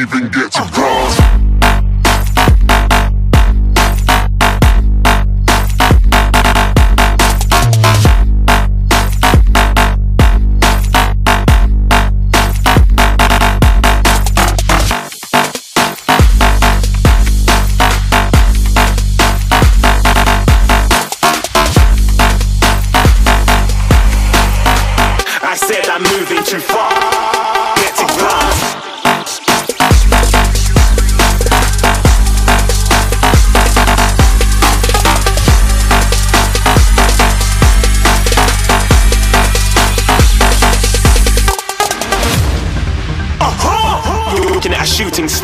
Even get to.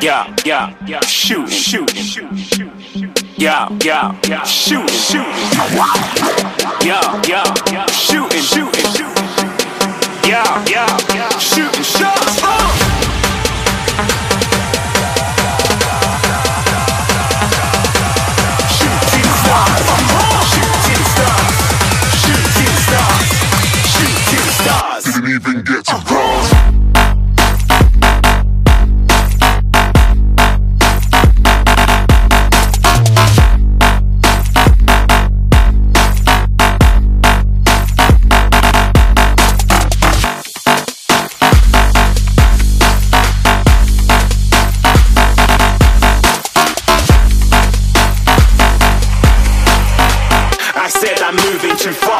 Yeah, yeah, yeah. Shoot, shoot, shoot, shoot. Yeah, yeah, yeah. Shooting, shooting. Yeah, yeah, yeah. Shooting, shooting, shooting. Yeah, yeah, yeah. Stars. Shooting stars. Didn't even get to cross. I'm moving too far.